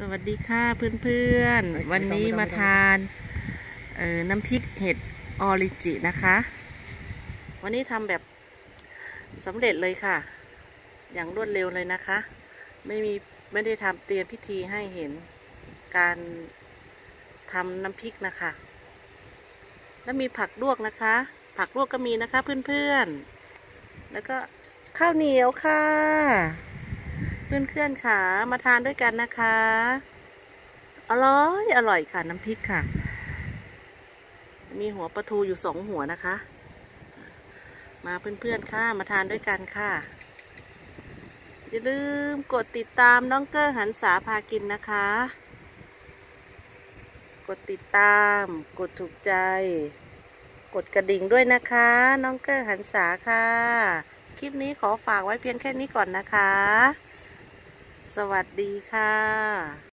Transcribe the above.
สวัสดีค่ะเพื่อนๆ วันนี้มาทานน้ำพริกเห็ดออริจินะคะ วันนี้ทำแบบสำเร็จเลยค่ะ อย่างรวดเร็วเลยนะคะ ไม่มีไม่ได้ทำเตรียมพิธีให้เห็นการทำน้ำพริกนะคะ แล้วมีผักลวกนะคะ ผักลวกก็มีนะคะเพื่อนๆ แล้วก็ข้าวเหนียวค่ะ เพื่อนๆค่ะ มาทานด้วยกันนะคะ อร่อยอร่อยค่ะน้ำพริกค่ะ มีหัวปลาทูอยู่สองหัวนะคะ มาเพื่อนๆค่ะ มาทานด้วยกันค่ะ อย่าลืมกดติดตามน้องเกอร์หันษาพากินนะคะ กดติดตาม กดถูกใจ กดกระดิ่งด้วยนะคะ น้องเกอร์หันษาค่ะ คลิปนี้ขอฝากไว้เพียงแค่นี้ก่อนนะคะ สวัสดีค่ะ